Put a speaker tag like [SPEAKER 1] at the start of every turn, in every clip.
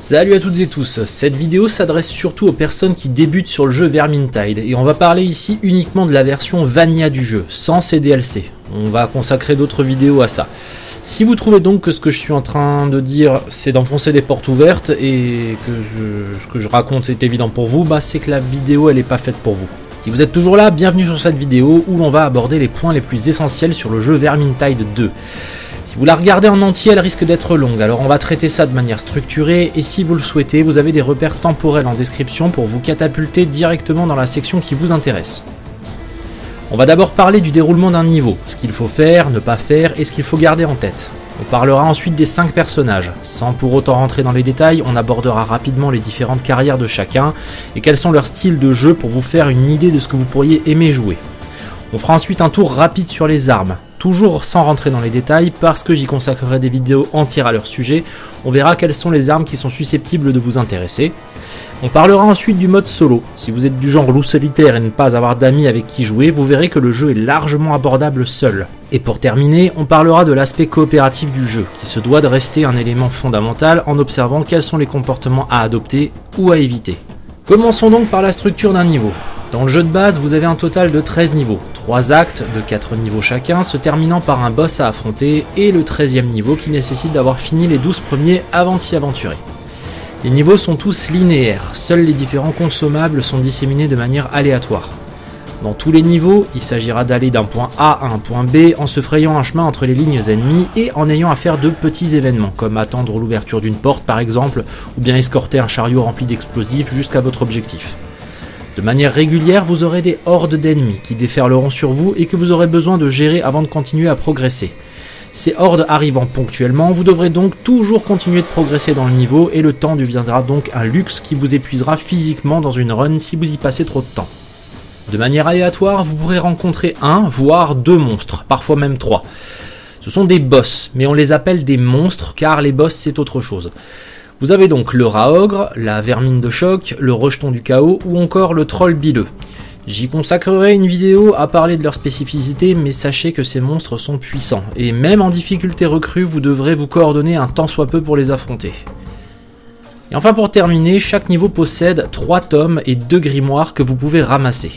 [SPEAKER 1] Salut à toutes et tous, cette vidéo s'adresse surtout aux personnes qui débutent sur le jeu Vermintide et on va parler ici uniquement de la version Vanilla du jeu, sans ses DLC. On va consacrer d'autres vidéos à ça. Si vous trouvez donc que ce que je suis en train de dire c'est d'enfoncer des portes ouvertes et que ce que je raconte est évident pour vous, bah c'est que la vidéo elle est pas faite pour vous. Si vous êtes toujours là, bienvenue sur cette vidéo où l'on va aborder les points les plus essentiels sur le jeu Vermintide 2. Si vous la regardez en entier, elle risque d'être longue, alors on va traiter ça de manière structurée, et si vous le souhaitez, vous avez des repères temporels en description pour vous catapulter directement dans la section qui vous intéresse. On va d'abord parler du déroulement d'un niveau, ce qu'il faut faire, ne pas faire, et ce qu'il faut garder en tête. On parlera ensuite des 5 personnages. Sans pour autant rentrer dans les détails, on abordera rapidement les différentes carrières de chacun et quels sont leurs styles de jeu pour vous faire une idée de ce que vous pourriez aimer jouer. On fera ensuite un tour rapide sur les armes, toujours sans rentrer dans les détails parce que j'y consacrerai des vidéos entières à leur sujet, on verra quelles sont les armes qui sont susceptibles de vous intéresser. On parlera ensuite du mode solo. Si vous êtes du genre loup solitaire et ne pas avoir d'amis avec qui jouer, vous verrez que le jeu est largement abordable seul. Et pour terminer, on parlera de l'aspect coopératif du jeu, qui se doit de rester un élément fondamental en observant quels sont les comportements à adopter ou à éviter. Commençons donc par la structure d'un niveau. Dans le jeu de base, vous avez un total de 13 niveaux, 3 actes de 4 niveaux chacun, se terminant par un boss à affronter, et le 13e niveau qui nécessite d'avoir fini les 12 premiers avant de s'y aventurer. Les niveaux sont tous linéaires, seuls les différents consommables sont disséminés de manière aléatoire. Dans tous les niveaux, il s'agira d'aller d'un point A à un point B en se frayant un chemin entre les lignes ennemies et en ayant à faire de petits événements, comme attendre l'ouverture d'une porte par exemple, ou bien escorter un chariot rempli d'explosifs jusqu'à votre objectif. De manière régulière, vous aurez des hordes d'ennemis qui déferleront sur vous et que vous aurez besoin de gérer avant de continuer à progresser. Ces hordes arrivant ponctuellement, vous devrez donc toujours continuer de progresser dans le niveau et le temps deviendra donc un luxe qui vous épuisera physiquement dans une run si vous y passez trop de temps. De manière aléatoire, vous pourrez rencontrer un, voire deux monstres, parfois même trois. Ce sont des boss, mais on les appelle des monstres car les boss c'est autre chose. Vous avez donc le rat ogre, la vermine de choc, le rejeton du chaos ou encore le troll bileux. J'y consacrerai une vidéo à parler de leur spécificité, mais sachez que ces monstres sont puissants, et même en difficulté recrue, vous devrez vous coordonner un tant soit peu pour les affronter. Et enfin pour terminer, chaque niveau possède 3 tomes et 2 grimoires que vous pouvez ramasser.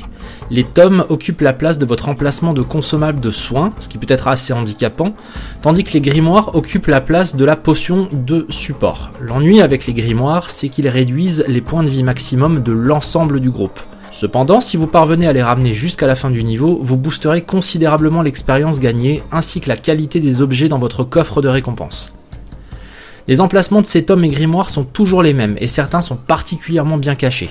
[SPEAKER 1] Les tomes occupent la place de votre emplacement de consommable de soins, ce qui peut être assez handicapant, tandis que les grimoires occupent la place de la potion de support. L'ennui avec les grimoires, c'est qu'ils réduisent les points de vie maximum de l'ensemble du groupe. Cependant, si vous parvenez à les ramener jusqu'à la fin du niveau, vous boosterez considérablement l'expérience gagnée ainsi que la qualité des objets dans votre coffre de récompense. Les emplacements de ces tomes et grimoires sont toujours les mêmes et certains sont particulièrement bien cachés.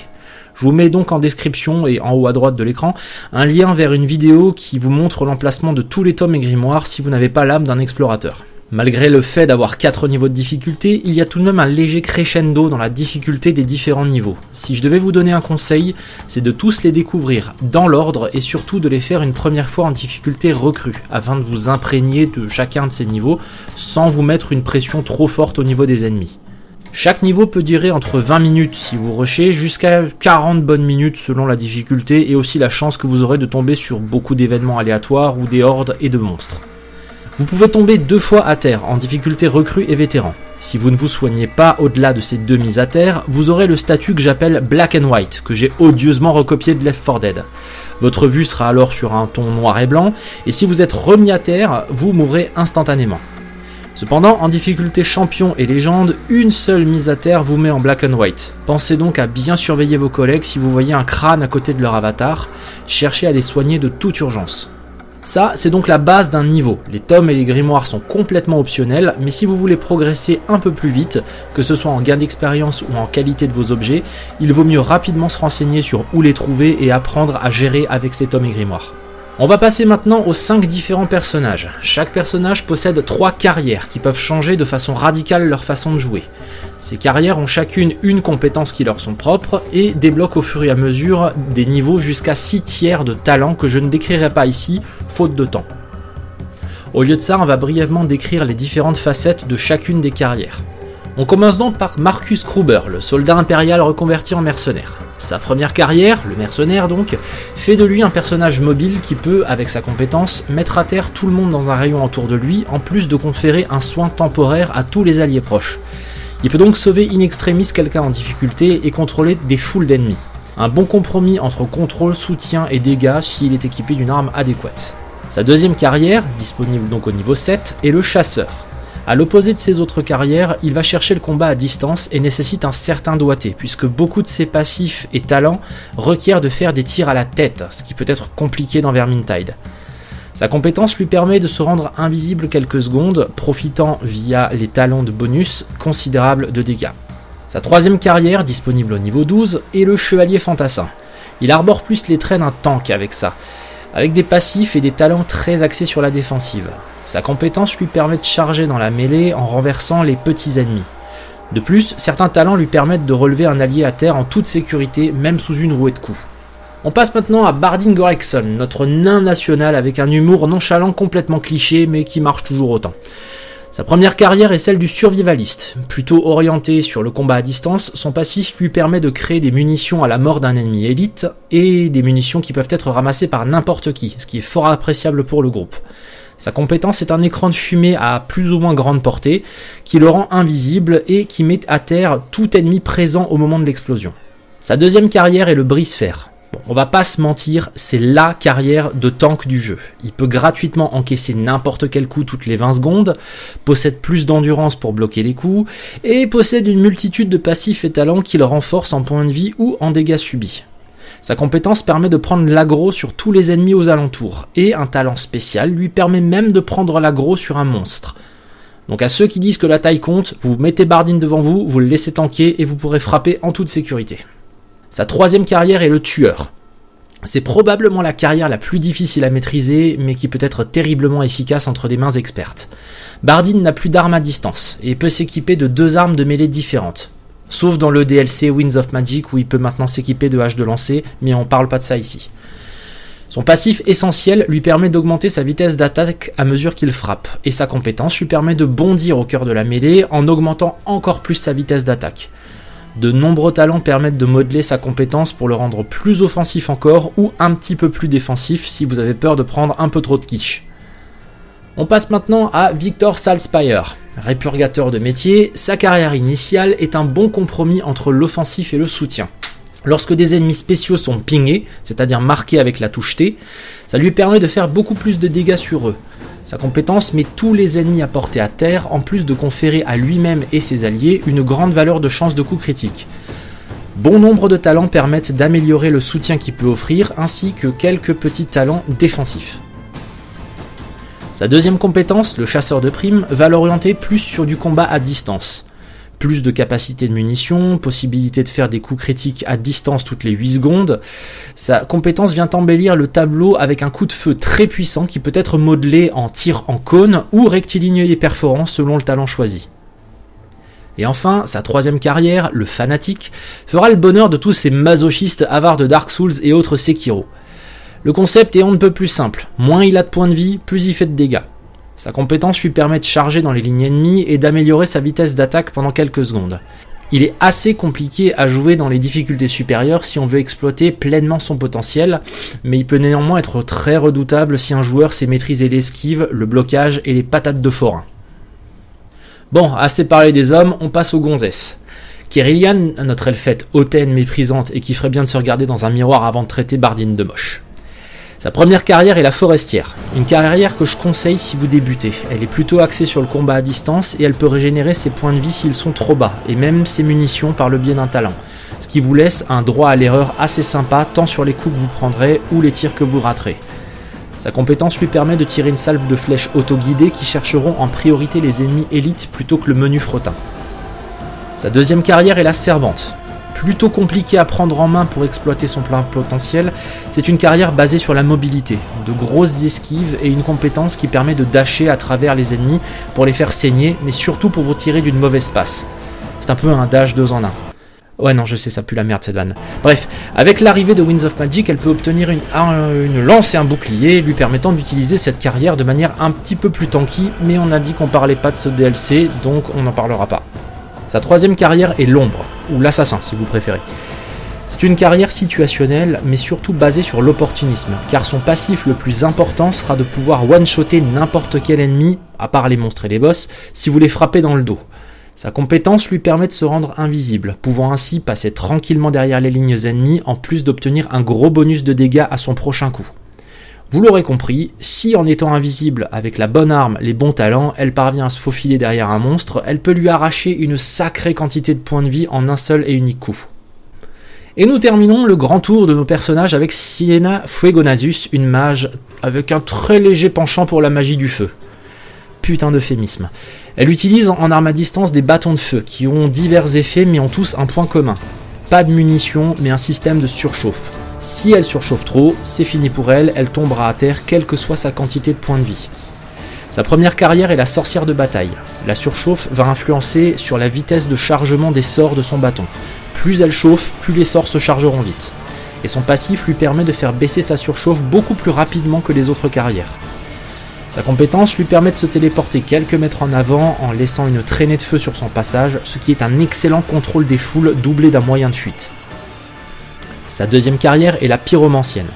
[SPEAKER 1] Je vous mets donc en description et en haut à droite de l'écran un lien vers une vidéo qui vous montre l'emplacement de tous les tomes et grimoires si vous n'avez pas l'âme d'un explorateur. Malgré le fait d'avoir 4 niveaux de difficulté, il y a tout de même un léger crescendo dans la difficulté des différents niveaux. Si je devais vous donner un conseil, c'est de tous les découvrir dans l'ordre et surtout de les faire une première fois en difficulté recrue, afin de vous imprégner de chacun de ces niveaux sans vous mettre une pression trop forte au niveau des ennemis. Chaque niveau peut durer entre 20 minutes si vous rushez, jusqu'à 40 bonnes minutes selon la difficulté et aussi la chance que vous aurez de tomber sur beaucoup d'événements aléatoires ou des hordes et de monstres. Vous pouvez tomber deux fois à terre en difficulté recrue et vétéran. Si vous ne vous soignez pas au-delà de ces deux mises à terre, vous aurez le statut que j'appelle Black and White, que j'ai odieusement recopié de Left 4 Dead. Votre vue sera alors sur un ton noir et blanc, et si vous êtes remis à terre, vous mourrez instantanément. Cependant, en difficulté champion et légende, une seule mise à terre vous met en black and white. Pensez donc à bien surveiller vos collègues si vous voyez un crâne à côté de leur avatar, cherchez à les soigner de toute urgence. Ça, c'est donc la base d'un niveau. Les tomes et les grimoires sont complètement optionnels, mais si vous voulez progresser un peu plus vite, que ce soit en gain d'expérience ou en qualité de vos objets, il vaut mieux rapidement se renseigner sur où les trouver et apprendre à gérer avec ces tomes et grimoires. On va passer maintenant aux 5 différents personnages. Chaque personnage possède 3 carrières qui peuvent changer de façon radicale leur façon de jouer. Ces carrières ont chacune une compétence qui leur sont propres et débloquent au fur et à mesure des niveaux jusqu'à 6 tiers de talent que je ne décrirai pas ici, faute de temps. Au lieu de ça, on va brièvement décrire les différentes facettes de chacune des carrières. On commence donc par Marcus Kruber, le soldat impérial reconverti en mercenaire. Sa première carrière, le mercenaire donc, fait de lui un personnage mobile qui peut, avec sa compétence, mettre à terre tout le monde dans un rayon autour de lui, en plus de conférer un soin temporaire à tous les alliés proches. Il peut donc sauver in extremis quelqu'un en difficulté et contrôler des foules d'ennemis. Un bon compromis entre contrôle, soutien et dégâts s'il est équipé d'une arme adéquate. Sa deuxième carrière, disponible donc au niveau 7, est le chasseur. À l'opposé de ses autres carrières, il va chercher le combat à distance et nécessite un certain doigté, puisque beaucoup de ses passifs et talents requièrent de faire des tirs à la tête, ce qui peut être compliqué dans Vermintide. Sa compétence lui permet de se rendre invisible quelques secondes, profitant via les talents de bonus considérables de dégâts. Sa troisième carrière, disponible au niveau 12, est le Chevalier Fantassin. Il arbore plus les traits d'un tank avec ça, avec des passifs et des talents très axés sur la défensive. Sa compétence lui permet de charger dans la mêlée en renversant les petits ennemis. De plus, certains talents lui permettent de relever un allié à terre en toute sécurité, même sous une rouée de coups. On passe maintenant à Bardin Gorekson, notre nain national avec un humour nonchalant complètement cliché mais qui marche toujours autant. Sa première carrière est celle du survivaliste. Plutôt orienté sur le combat à distance, son passif lui permet de créer des munitions à la mort d'un ennemi élite et des munitions qui peuvent être ramassées par n'importe qui, ce qui est fort appréciable pour le groupe. Sa compétence est un écran de fumée à plus ou moins grande portée qui le rend invisible et qui met à terre tout ennemi présent au moment de l'explosion. Sa deuxième carrière est le brise-fer. Bon, on va pas se mentir, c'est la carrière de tank du jeu. Il peut gratuitement encaisser n'importe quel coup toutes les 20 secondes, possède plus d'endurance pour bloquer les coups, et possède une multitude de passifs et talents qui le renforcent en points de vie ou en dégâts subis. Sa compétence permet de prendre l'aggro sur tous les ennemis aux alentours, et un talent spécial lui permet même de prendre l'aggro sur un monstre. Donc à ceux qui disent que la taille compte, vous mettez Bardine devant vous, vous le laissez tanker et vous pourrez frapper en toute sécurité. Sa troisième carrière est le tueur. C'est probablement la carrière la plus difficile à maîtriser, mais qui peut être terriblement efficace entre des mains expertes. Bardine n'a plus d'armes à distance, et peut s'équiper de deux armes de mêlée différentes. Sauf dans le DLC Winds of Magic où il peut maintenant s'équiper de haches de lancer, mais on parle pas de ça ici. Son passif essentiel lui permet d'augmenter sa vitesse d'attaque à mesure qu'il frappe, et sa compétence lui permet de bondir au cœur de la mêlée en augmentant encore plus sa vitesse d'attaque. De nombreux talents permettent de modeler sa compétence pour le rendre plus offensif encore ou un petit peu plus défensif si vous avez peur de prendre un peu trop de quiche. On passe maintenant à Victor Salspire. Répurgateur de métier, sa carrière initiale est un bon compromis entre l'offensif et le soutien. Lorsque des ennemis spéciaux sont pingés, c'est-à-dire marqués avec la touche T, ça lui permet de faire beaucoup plus de dégâts sur eux. Sa compétence met tous les ennemis à portée à terre, en plus de conférer à lui-même et ses alliés une grande valeur de chance de coup critique. Bon nombre de talents permettent d'améliorer le soutien qu'il peut offrir, ainsi que quelques petits talents défensifs. Sa deuxième compétence, le chasseur de primes, va l'orienter plus sur du combat à distance plus de capacité de munitions, possibilité de faire des coups critiques à distance toutes les 8 secondes. Sa compétence vient embellir le tableau avec un coup de feu très puissant qui peut être modelé en tir en cône ou rectiligne et perforant selon le talent choisi. Et enfin, sa troisième carrière, le fanatique, fera le bonheur de tous ces masochistes avares de Dark Souls et autres Sekiro. Le concept est on ne peut plus simple. Moins il a de points de vie, plus il fait de dégâts. Sa compétence lui permet de charger dans les lignes ennemies et d'améliorer sa vitesse d'attaque pendant quelques secondes. Il est assez compliqué à jouer dans les difficultés supérieures si on veut exploiter pleinement son potentiel, mais il peut néanmoins être très redoutable si un joueur sait maîtriser l'esquive, le blocage et les patates de forain. Bon, assez parlé des hommes, on passe aux gonzesses. Kerillian, notre elfette hautaine méprisante et qui ferait bien de se regarder dans un miroir avant de traiter Bardine de moche. Sa première carrière est la forestière, une carrière que je conseille si vous débutez. Elle est plutôt axée sur le combat à distance et elle peut régénérer ses points de vie s'ils sont trop bas, et même ses munitions par le biais d'un talent. Ce qui vous laisse un droit à l'erreur assez sympa tant sur les coups que vous prendrez ou les tirs que vous raterez. Sa compétence lui permet de tirer une salve de flèches auto-guidées qui chercheront en priorité les ennemis élites plutôt que le menu frottin. Sa deuxième carrière est la servante plutôt compliqué à prendre en main pour exploiter son plein potentiel, c'est une carrière basée sur la mobilité, de grosses esquives et une compétence qui permet de dasher à travers les ennemis pour les faire saigner, mais surtout pour vous tirer d'une mauvaise passe. C'est un peu un dash 2 en 1. Ouais, non, je sais, ça pue la merde cette vanne. Bref, avec l'arrivée de Winds of Magic, elle peut obtenir une, lance et un bouclier, lui permettant d'utiliser cette carrière de manière un petit peu plus tanky, mais on a dit qu'on parlait pas de ce DLC, donc on n'en parlera pas. Sa troisième carrière est l'ombre, ou l'assassin si vous préférez. C'est une carrière situationnelle, mais surtout basée sur l'opportunisme, car son passif le plus important sera de pouvoir one-shotter n'importe quel ennemi, à part les monstres et les boss, si vous les frappez dans le dos. Sa compétence lui permet de se rendre invisible, pouvant ainsi passer tranquillement derrière les lignes ennemies en plus d'obtenir un gros bonus de dégâts à son prochain coup. Vous l'aurez compris, si en étant invisible avec la bonne arme, les bons talents, elle parvient à se faufiler derrière un monstre, elle peut lui arracher une sacrée quantité de points de vie en un seul et unique coup. Et nous terminons le grand tour de nos personnages avec Siena Fuegonasus, une mage avec un très léger penchant pour la magie du feu. Putain d'euphémisme. Elle utilise en arme à distance des bâtons de feu qui ont divers effets mais ont tous un point commun. Pas de munitions mais un système de surchauffe. Si elle surchauffe trop, c'est fini pour elle, elle tombera à terre quelle que soit sa quantité de points de vie. Sa première carrière est la sorcière de bataille. La surchauffe va influencer sur la vitesse de chargement des sorts de son bâton. Plus elle chauffe, plus les sorts se chargeront vite. Et son passif lui permet de faire baisser sa surchauffe beaucoup plus rapidement que les autres carrières. Sa compétence lui permet de se téléporter quelques mètres en avant en laissant une traînée de feu sur son passage, ce qui est un excellent contrôle des foules doublé d'un moyen de fuite. Sa deuxième carrière est la pyromancienne.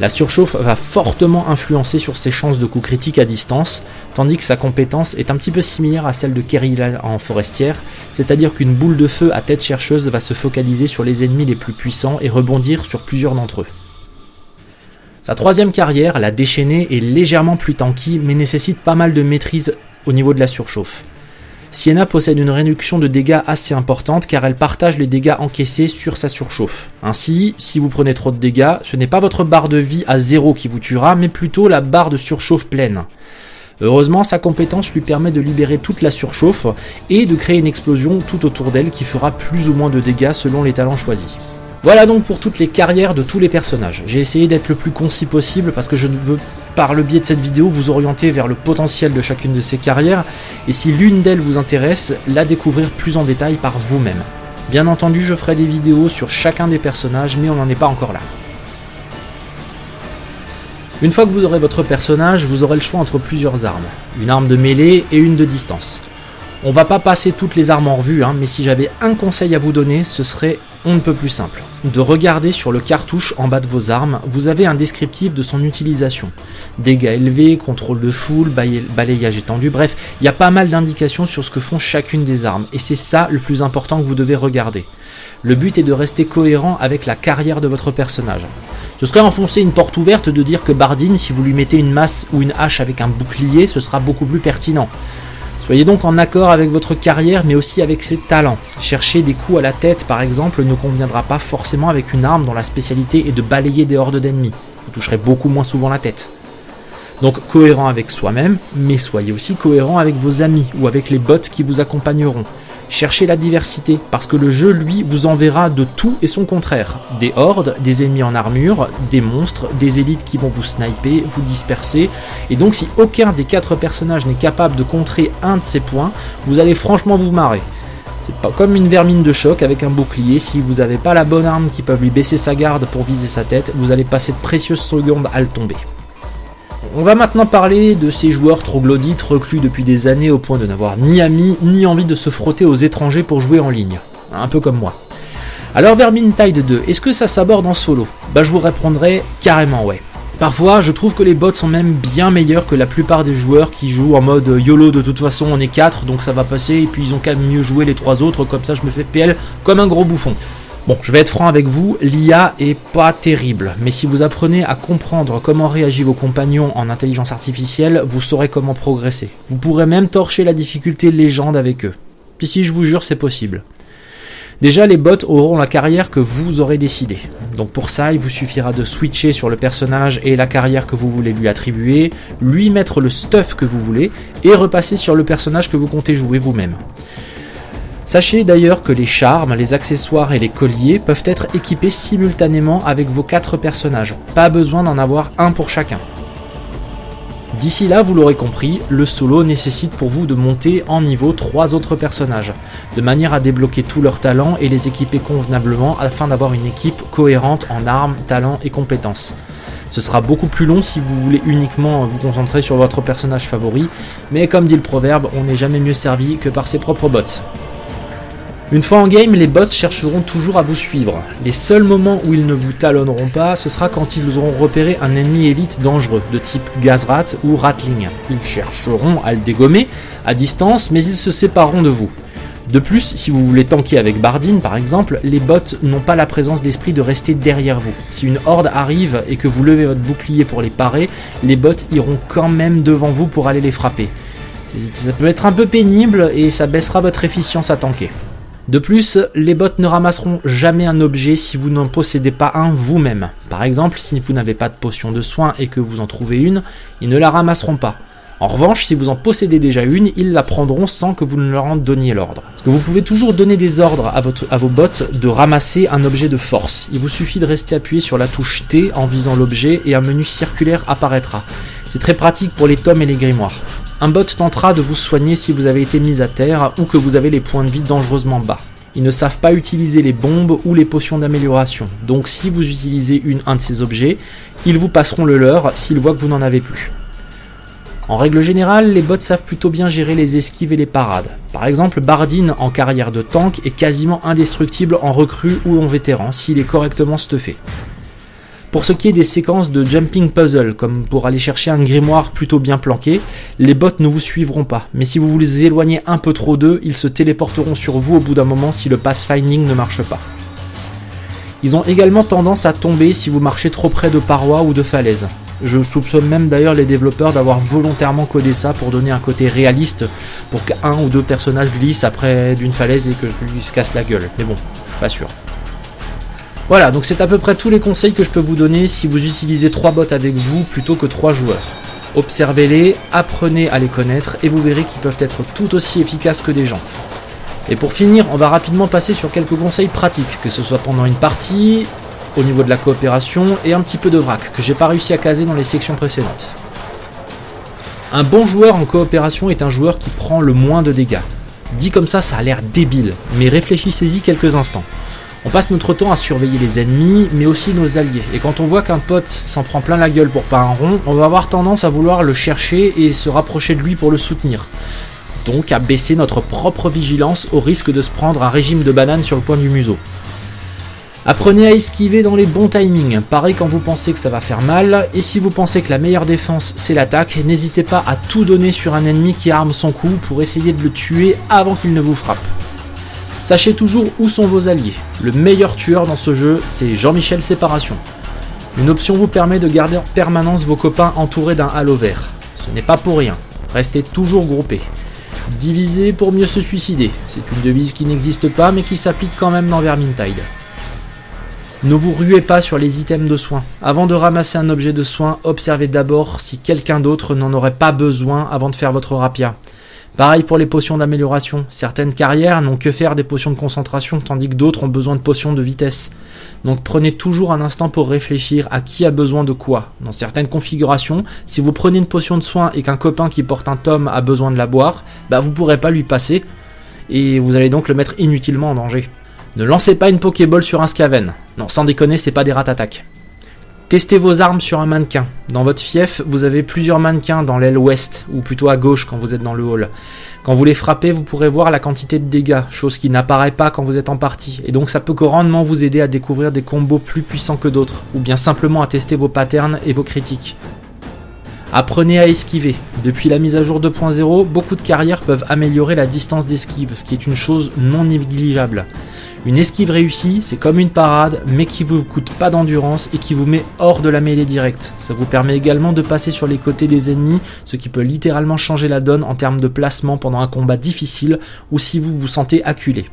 [SPEAKER 1] La surchauffe va fortement influencer sur ses chances de coups critiques à distance, tandis que sa compétence est un petit peu similaire à celle de Kerila en forestière, c'est-à-dire qu'une boule de feu à tête chercheuse va se focaliser sur les ennemis les plus puissants et rebondir sur plusieurs d'entre eux. Sa troisième carrière, la déchaînée, est légèrement plus tanky mais nécessite pas mal de maîtrise au niveau de la surchauffe. Sienna possède une réduction de dégâts assez importante car elle partage les dégâts encaissés sur sa surchauffe. Ainsi, si vous prenez trop de dégâts, ce n'est pas votre barre de vie à zéro qui vous tuera, mais plutôt la barre de surchauffe pleine. Heureusement, sa compétence lui permet de libérer toute la surchauffe et de créer une explosion tout autour d'elle qui fera plus ou moins de dégâts selon les talents choisis. Voilà donc pour toutes les carrières de tous les personnages. J'ai essayé d'être le plus concis possible parce que je ne veux par le biais de cette vidéo vous orienter vers le potentiel de chacune de ces carrières et si l'une d'elles vous intéresse, la découvrir plus en détail par vous-même. Bien entendu, je ferai des vidéos sur chacun des personnages, mais on n'en est pas encore là. Une fois que vous aurez votre personnage, vous aurez le choix entre plusieurs armes. Une arme de mêlée et une de distance. On va pas passer toutes les armes en revue, hein, mais si j'avais un conseil à vous donner, ce serait on ne peut plus simple. De regarder sur le cartouche en bas de vos armes, vous avez un descriptif de son utilisation. Dégâts élevés, contrôle de foule, balayage étendu, bref, il y a pas mal d'indications sur ce que font chacune des armes, et c'est ça le plus important que vous devez regarder. Le but est de rester cohérent avec la carrière de votre personnage. Ce serait enfoncer une porte ouverte de dire que Bardine, si vous lui mettez une masse ou une hache avec un bouclier, ce sera beaucoup plus pertinent. Soyez donc en accord avec votre carrière mais aussi avec ses talents. Chercher des coups à la tête par exemple ne conviendra pas forcément avec une arme dont la spécialité est de balayer des hordes d'ennemis. Vous toucherez beaucoup moins souvent la tête. Donc cohérent avec soi-même, mais soyez aussi cohérent avec vos amis ou avec les bots qui vous accompagneront. Cherchez la diversité, parce que le jeu, lui, vous enverra de tout et son contraire. Des hordes, des ennemis en armure, des monstres, des élites qui vont vous sniper, vous disperser, et donc si aucun des quatre personnages n'est capable de contrer un de ces points, vous allez franchement vous marrer. C'est pas comme une vermine de choc avec un bouclier, si vous n'avez pas la bonne arme qui peut lui baisser sa garde pour viser sa tête, vous allez passer de précieuses secondes à le tomber. On va maintenant parler de ces joueurs troglodytes reclus depuis des années au point de n'avoir ni amis ni envie de se frotter aux étrangers pour jouer en ligne. Un peu comme moi. Alors Vermintide 2, est-ce que ça s'aborde en solo? Bah je vous répondrai carrément ouais. Parfois, je trouve que les bots sont même bien meilleurs que la plupart des joueurs qui jouent en mode YOLO de toute façon, on est 4 donc ça va passer et puis ils ont qu'à mieux jouer les trois autres, comme ça je me fais PL comme un gros bouffon. Bon, je vais être franc avec vous, l'IA est pas terrible, mais si vous apprenez à comprendre comment réagissent vos compagnons en intelligence artificielle, vous saurez comment progresser. Vous pourrez même torcher la difficulté légende avec eux. Puis si je vous jure, c'est possible. Déjà, les bots auront la carrière que vous aurez décidé. Donc pour ça, il vous suffira de switcher sur le personnage et la carrière que vous voulez lui attribuer, lui mettre le stuff que vous voulez, et repasser sur le personnage que vous comptez jouer vous-même. Sachez d'ailleurs que les charmes, les accessoires et les colliers peuvent être équipés simultanément avec vos quatre personnages. Pas besoin d'en avoir un pour chacun. D'ici là, vous l'aurez compris, le solo nécessite pour vous de monter en niveau trois autres personnages, de manière à débloquer tous leurs talents et les équiper convenablement afin d'avoir une équipe cohérente en armes, talents et compétences. Ce sera beaucoup plus long si vous voulez uniquement vous concentrer sur votre personnage favori, mais comme dit le proverbe, on n'est jamais mieux servi que par ses propres bots. Une fois en game, les bots chercheront toujours à vous suivre. Les seuls moments où ils ne vous talonneront pas, ce sera quand ils auront repéré un ennemi élite dangereux, de type Gazrat ou Ratling. Ils chercheront à le dégommer à distance, mais ils se sépareront de vous. De plus, si vous voulez tanker avec Bardine par exemple, les bots n'ont pas la présence d'esprit de rester derrière vous. Si une horde arrive et que vous levez votre bouclier pour les parer, les bots iront quand même devant vous pour aller les frapper. Ça peut être un peu pénible et ça baissera votre efficience à tanker. De plus, les bots ne ramasseront jamais un objet si vous n'en possédez pas un vous-même. Par exemple, si vous n'avez pas de potion de soin et que vous en trouvez une, ils ne la ramasseront pas. En revanche, si vous en possédez déjà une, ils la prendront sans que vous ne leur en donniez l'ordre. Parce que vous pouvez toujours donner des ordres à, à vos bots de ramasser un objet de force. Il vous suffit de rester appuyé sur la touche T en visant l'objet et un menu circulaire apparaîtra. C'est très pratique pour les tomes et les grimoires. Un bot tentera de vous soigner si vous avez été mis à terre ou que vous avez les points de vie dangereusement bas. Ils ne savent pas utiliser les bombes ou les potions d'amélioration, donc si vous utilisez une, un de ces objets, ils vous passeront le leur s'ils voient que vous n'en avez plus. En règle générale, les bots savent plutôt bien gérer les esquives et les parades. Par exemple, Bardine en carrière de tank est quasiment indestructible en recrue ou en vétéran s'il est correctement stuffé. Pour ce qui est des séquences de jumping puzzle, comme pour aller chercher un grimoire plutôt bien planqué, les bots ne vous suivront pas, mais si vous vous éloignez un peu trop d'eux, ils se téléporteront sur vous au bout d'un moment si le pathfinding ne marche pas. Ils ont également tendance à tomber si vous marchez trop près de parois ou de falaises. Je soupçonne même d'ailleurs les développeurs d'avoir volontairement codé ça pour donner un côté réaliste pour qu'un ou deux personnages glissent après d'une falaise et que je lui se casse la gueule. Mais bon, pas sûr. Voilà, donc c'est à peu près tous les conseils que je peux vous donner si vous utilisez trois bots avec vous plutôt que trois joueurs. Observez-les, apprenez à les connaître et vous verrez qu'ils peuvent être tout aussi efficaces que des gens. Et pour finir, on va rapidement passer sur quelques conseils pratiques, que ce soit pendant une partie, au niveau de la coopération et un petit peu de vrac que j'ai pas réussi à caser dans les sections précédentes. Un bon joueur en coopération est un joueur qui prend le moins de dégâts. Dit comme ça, ça a l'air débile, mais réfléchissez-y quelques instants. On passe notre temps à surveiller les ennemis, mais aussi nos alliés. Et quand on voit qu'un pote s'en prend plein la gueule pour pas un rond, on va avoir tendance à vouloir le chercher et se rapprocher de lui pour le soutenir. Donc à baisser notre propre vigilance au risque de se prendre un régime de banane sur le point du museau. Apprenez à esquiver dans les bons timings, pareil quand vous pensez que ça va faire mal, et si vous pensez que la meilleure défense c'est l'attaque, n'hésitez pas à tout donner sur un ennemi qui arme son coup pour essayer de le tuer avant qu'il ne vous frappe. Sachez toujours où sont vos alliés. Le meilleur tueur dans ce jeu, c'est Jean-Michel Séparation. Une option vous permet de garder en permanence vos copains entourés d'un halo vert. Ce n'est pas pour rien. Restez toujours groupés. Diviser pour mieux se suicider. C'est une devise qui n'existe pas mais qui s'applique quand même dans Vermintide. Ne vous ruez pas sur les items de soins. Avant de ramasser un objet de soin, observez d'abord si quelqu'un d'autre n'en aurait pas besoin avant de faire votre rapia. Pareil pour les potions d'amélioration. Certaines carrières n'ont que faire des potions de concentration, tandis que d'autres ont besoin de potions de vitesse. Donc prenez toujours un instant pour réfléchir à qui a besoin de quoi. Dans certaines configurations, si vous prenez une potion de soin et qu'un copain qui porte un tome a besoin de la boire, bah vous pourrez pas lui passer, et vous allez donc le mettre inutilement en danger. Ne lancez pas une Pokéball sur un Skaven. Non, sans déconner, c'est pas des rat-attaques. Testez vos armes sur un mannequin. Dans votre fief, vous avez plusieurs mannequins dans l'aile ouest, ou plutôt à gauche quand vous êtes dans le hall. Quand vous les frappez, vous pourrez voir la quantité de dégâts, chose qui n'apparaît pas quand vous êtes en partie, et donc ça peut grandement vous aider à découvrir des combos plus puissants que d'autres, ou bien simplement à tester vos patterns et vos critiques. Apprenez à esquiver. Depuis la mise à jour 2.0, beaucoup de carrières peuvent améliorer la distance d'esquive, ce qui est une chose non négligeable. Une esquive réussie, c'est comme une parade, mais qui vous coûte pas d'endurance et qui vous met hors de la mêlée directe. Ça vous permet également de passer sur les côtés des ennemis, ce qui peut littéralement changer la donne en termes de placement pendant un combat difficile ou si vous vous sentez acculé.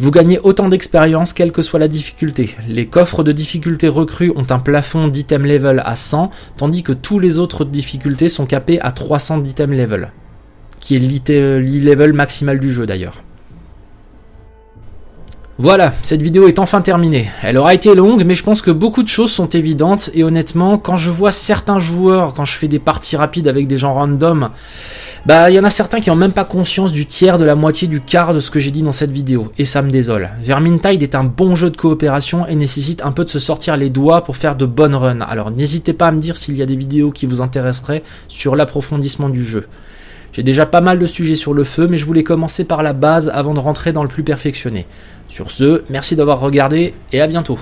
[SPEAKER 1] Vous gagnez autant d'expérience quelle que soit la difficulté. Les coffres de difficulté recrues ont un plafond d'item level à 100, tandis que tous les autres difficultés sont capés à 300 d'item level, qui est l'e-level maximal du jeu d'ailleurs. Voilà, cette vidéo est enfin terminée. Elle aura été longue, mais je pense que beaucoup de choses sont évidentes, et honnêtement, quand je vois certains joueurs, quand je fais des parties rapides avec des gens random, bah il y en a certains qui ont même pas conscience du tiers, de la moitié, du quart de ce que j'ai dit dans cette vidéo, et ça me désole. Vermintide est un bon jeu de coopération et nécessite un peu de se sortir les doigts pour faire de bonnes runs, alors n'hésitez pas à me dire s'il y a des vidéos qui vous intéresseraient sur l'approfondissement du jeu. J'ai déjà pas mal de sujets sur le feu, mais je voulais commencer par la base avant de rentrer dans le plus perfectionné. Sur ce, merci d'avoir regardé et à bientôt.